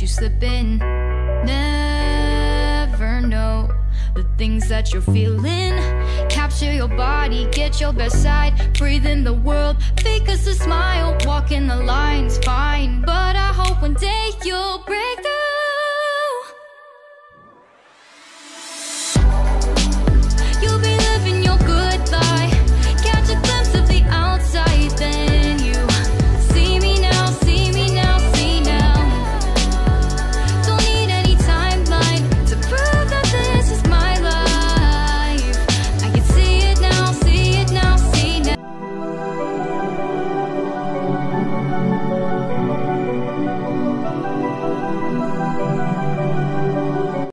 You in, Never know the things that you're feeling. Capture your body, get your best side. Breathe in the world, fake us a smile. Walking the lines,